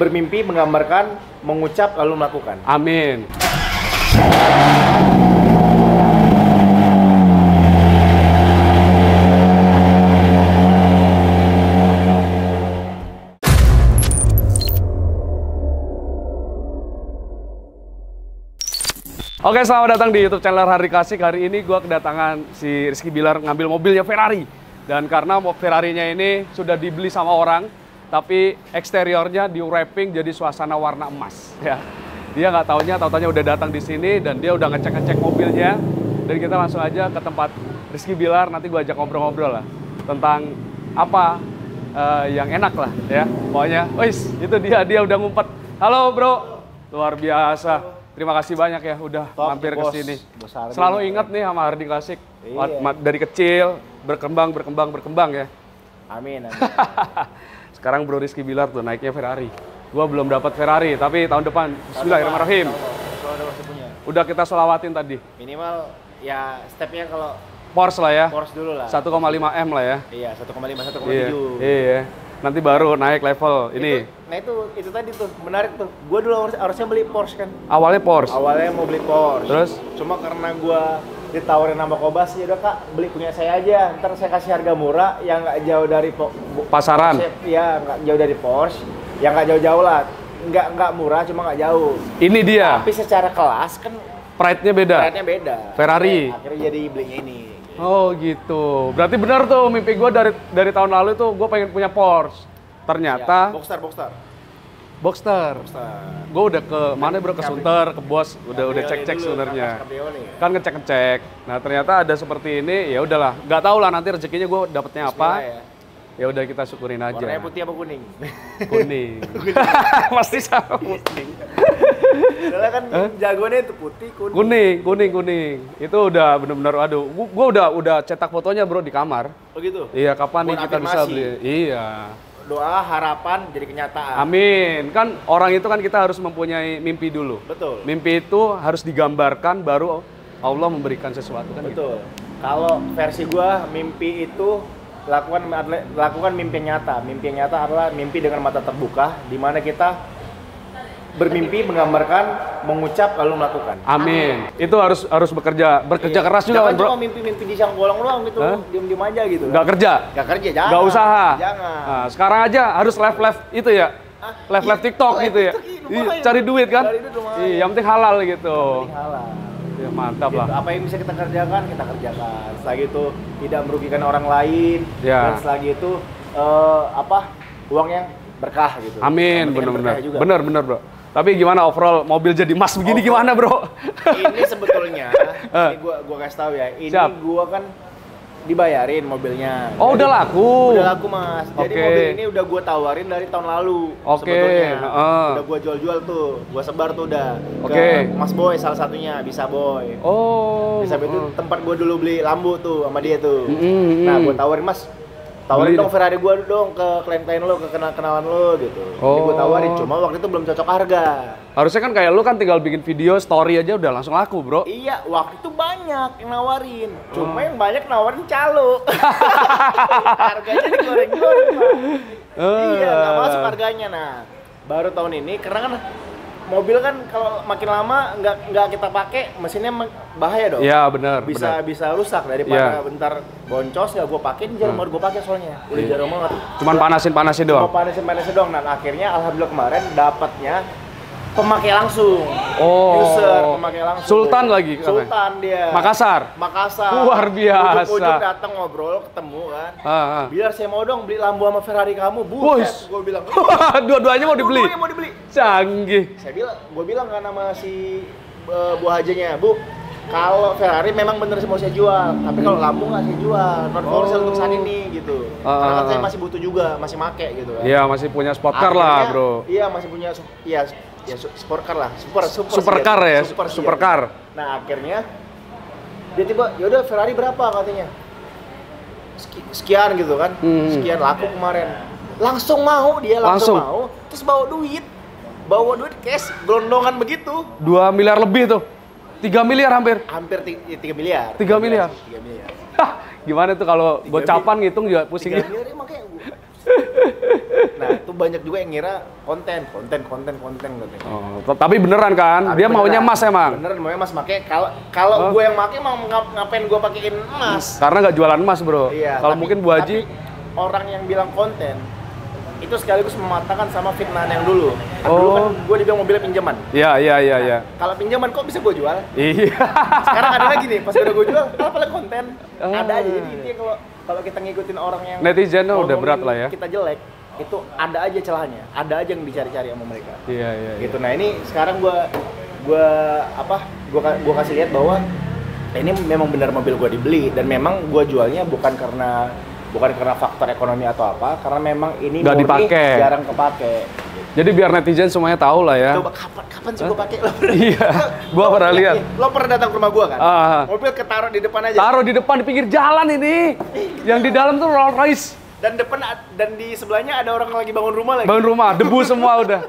bermimpi menggambarkan mengucap lalu melakukan. Amin. Oke, selamat datang di YouTube channel Hari Kasih. Hari ini gue kedatangan si Rizky Bilar ngambil mobilnya Ferrari. Dan karena Ferrarinya ini sudah dibeli sama orang, tapi eksteriornya di wrapping jadi suasana warna emas. Ya, dia nggak taunya, tahu taunya udah datang di sini dan dia udah ngecek-ngecek mobilnya. Dan kita langsung aja ke tempat Rizky Bilar. Nanti gue ajak ngobrol-ngobrol lah tentang apa eh, yang enak lah ya. Pokoknya, wis itu dia dia udah ngumpet. Halo bro, luar biasa. Terima kasih banyak ya udah Top, mampir ke sini. Selalu ingat nih sama Hardi Klasik. Iya. Dari kecil berkembang berkembang berkembang ya. Amin, amin. Sekarang Bro Rizky Bilar tuh naiknya Ferrari. Gua belum dapat Ferrari, tapi tahun depan Bismillahirrahmanirrahim. Udah kita selawatin tadi. Minimal ya stepnya kalau Porsche lah ya. Porsche dulu lah. 1,5 M lah ya. Iya, 1,5, 1,7. Iya. Iya. Nanti baru naik level ini. Itu, nah itu itu tadi tuh menarik tuh. Gua dulu harus, harusnya beli Porsche kan. Awalnya Porsche. Awalnya mau beli Porsche. Terus? Cuma karena gua ditawarin sama Kobas, ya udah kak beli punya saya aja. Ntar saya kasih harga murah yang nggak jauh dari po- Pasaran. Porsche. Iya, nggak jauh dari Porsche. Yang nggak jauh-jauh lah. Nggak nggak murah, cuma nggak jauh. Ini dia. Tapi secara kelas kan Pride-nya beda. Rate-nya beda. Ferrari. Akhirnya jadi belinya ini. Oh gitu. Berarti benar tuh mimpi gue dari dari tahun lalu tuh gue pengen punya Porsche. Ternyata Ya, Boxster, Boxster. Boxster. Boxster. Gue udah ke mana bro ke Sunter, ke bos, udah udah cek-cek sebenarnya. Kan ngecek-ngecek. Nah ternyata ada seperti ini, ya udahlah. Nggak tahu lah nanti rezekinya gue dapetnya apa. Ya. Ya udah kita syukurin aja. Warnanya putih apa kuning? Kuning. Pasti sama kuning. Soalnya kan jagoannya itu putih, kuning. Kuning, kuning, kuning. Itu udah bener-bener, aduh. Gue udah udah cetak fotonya bro di kamar. Oh gitu. Iya, kapan nih kita bisa beli? Iya. Doa, harapan jadi kenyataan. Amin. Kan orang itu kan kita harus mempunyai mimpi dulu. Betul. Mimpi itu harus digambarkan baru Allah memberikan sesuatu kan gitu. Betul. Kalau versi gua mimpi itu lakukan lakukan mimpi nyata. Mimpi nyata adalah mimpi dengan mata terbuka di mana kita bermimpi menggambarkan, mengucap lalu melakukan. Amin. Itu harus harus bekerja bekerja Iya. keras juga Jangan kan, Bro. cuma mimpi-mimpi di siang bolong doang gitu, Hah? diem-diem aja gitu. Nggak kerja, Nggak kerja, jangan. nggak usaha. Jangan. Nah, sekarang aja harus live-live itu ya. Ah, Live-live iya, TikTok live gitu ya. Iya, Iya, lumayan. cari duit kan? Cari duit lumayan. Iya, yang penting halal gitu. Penting halal. Ya, mantap Gitu. lah. Apa yang bisa kita kerjakan, kita kerjakan. Setelah itu tidak merugikan orang lain. Ya. Dan setelah itu eh, apa uang yang berkah gitu. Amin, Yang juga. Bener-bener, Bro. Tapi gimana overall mobil jadi emas begini gimana, Bro? Ini sebetulnya, Eh. ini gua gua kasih tahu ya. Ini Siap. gua kan dibayarin mobilnya. Oh, Jadi- udah laku. Udah laku mas. Jadi Oke. mobil ini udah gua tawarin dari tahun lalu. Oke, Sebetulnya. heeh. Udah gua jual-jual tuh. Gua sebar tuh udah. Oke. Ke Mas Boy salah satunya, bisa Boy. Oh. Bisa itu tempat gua dulu beli lambu tuh sama dia tuh. Mm-mm, Nah, mm. gua tawarin Mas. Tawarin dong Ferrari gua dong ke klien-klien lo, ke kenal-kenalan lo gitu. Jadi Oh. gua tawarin, cuma waktu itu belum cocok harga. Harusnya kan kayak lu kan tinggal bikin video story aja udah langsung laku, Bro. Iya, waktu itu banyak yang nawarin. Cuma Oh. yang banyak nawarin calo. harganya digoreng-goreng. Eh. Iya, nggak masuk harganya. Nah, baru tahun ini karena kan mobil kan kalau makin lama nggak nggak kita pakai mesinnya me- bahaya dong. Iya, benar, Bisa benar. bisa rusak daripada Iya. bentar boncos nggak gue pakai, jarum baru gue pakai soalnya. Udah Iya. jarum banget. Cuman panasin-panasin doang. Cuma panesin-panesin doang. Dan akhirnya alhamdulillah kemarin dapatnya pemakai langsung. Oh. User pemakai langsung. Sultan lagi. Sultan dia. Makassar. Makassar. Luar biasa. Ujung-ujung datang ngobrol, ketemu kan. Ah, ah. Biar saya mau dong beli Lambo sama Ferrari kamu. Buset, gue bilang. Dua-duanya mau dibeli. Dua-duanya mau dibeli. Canggih. Saya bilang, gue bilang kan sama si eh, Bu Hajanya, Bu, kalau Ferrari memang bener mau saya jual, tapi kalau Lambo nggak saya jual, non for sale untuk saat ini gitu. Ah, Karena ah, kan saya ah. masih butuh juga, masih make gitu kan. Iya, masih punya sport car lah, Bro. Iya, masih punya iya ya sport car lah, super super Supercar sih ya, super, supercar. Nah, akhirnya dia tiba, yaudah Ferrari berapa katanya? Seki- Sekian gitu kan, Hmm. sekian laku kemarin. Langsung mau dia langsung, Langsung. mau, terus bawa duit, bawa duit cash, gelondongan begitu, 2 miliar lebih tuh. 3 miliar hampir. hampir ti- ya, 3 miliar. Tiga miliar? 3 miliar. Hah, gimana tuh kalau gocapan ngitung juga pusing 3 ya? miliar ya makanya. Nah, itu banyak juga yang ngira konten, konten, konten, konten gitu. Oh, tapi beneran kan? Tapi Dia maunya beneran. emas emang. Beneran maunya emas make. Kalau kalau Oh. gue yang make mau ngap- ngapain gue pakein emas? Karena nggak jualan emas, Bro. Iya. Kalau mungkin Bu Haji orang yang bilang konten itu sekaligus mematahkan sama fitnah yang dulu. Kan Dulu Oh. kan gue dibilang mobilnya pinjaman. Iya, iya, iya, iya. Kalau pinjaman kok bisa gue jual? Iya. Sekarang ada lagi nih, pas udah gue jual, kenapa lagi konten? Oh. Ada aja. Jadi intinya kalau kalau kita ngikutin orang yang Netizen udah ngomongin berat lah ya. Kita jelek, itu ada aja celahnya, ada aja yang dicari-cari sama mereka. Iya, iya, iya. Gitu. Nah ini sekarang gue gua apa? Gua ka- gua kasih lihat bahwa ini memang benar mobil gue dibeli dan memang gue jualnya bukan karena bukan karena faktor ekonomi atau apa, karena memang ini murni dipakai. jarang kepake. Jadi biar netizen semuanya tahu lah ya. Coba kapan kapan sih gue pakai? Iya, gua lo- pernah lihat. Lo pernah datang ke rumah gue kan? Ah. Mobil ketaruh di depan aja. Taruh di depan di pinggir jalan ini. Yang di dalam tuh Rolls Royce. Dan depan dan di sebelahnya ada orang lagi bangun rumah lagi. Bangun rumah, debu semua udah.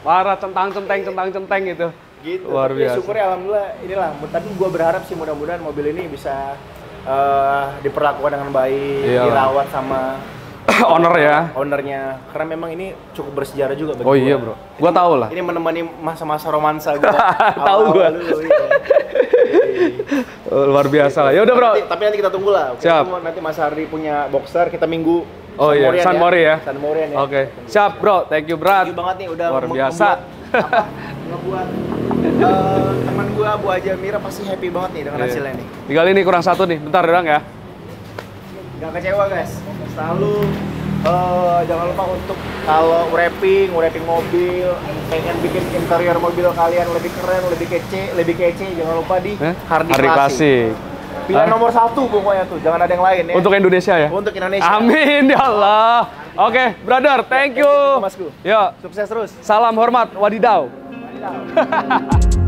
Parah centang centeng centang centeng gitu. gitu. Luar ya biasa. syukur ya alhamdulillah inilah. Tapi gue berharap sih mudah-mudahan mobil ini bisa eh, diperlakukan dengan baik, Iyalah. dirawat sama Owner ya. ownernya. Karena memang ini cukup bersejarah juga bagi Oh gua. iya, Bro. Gua tahu lah. Ini menemani masa-masa romansa gue. Tahu gua. Oh, luar biasa lah. Ya udah, Bro. Tapi, tapi nanti kita tunggu lah. Kita Siap. tunggu nanti Mas Hardi punya boxer, kita minggu Oh iya, Morian San Mori ya. San Morian ya. Oke. Siap, Bro. Thank you, Bro. Thank you banget nih udah Luar biasa. ngebuat, apa, ngebuat eh, teman gua Bu Aja Mira pasti happy banget nih dengan Iya. hasilnya nih. Tinggal ini kurang satu nih. Bentar doang ya. Gak kecewa guys. Selalu eh, jangan lupa untuk kalau wrapping, wrapping mobil, pengen bikin interior mobil kalian lebih keren, lebih kece, lebih kece, jangan lupa di Eh? Hardi, Hardi Klasik. Klasik. Pilihan nomor satu pokoknya tuh, jangan ada yang lain ya. Untuk Indonesia ya. Untuk Indonesia. Amin ya Allah. Oke, brother, thank you. Masku. Yo, Sukses terus. salam hormat, wadidau. Wadidaw.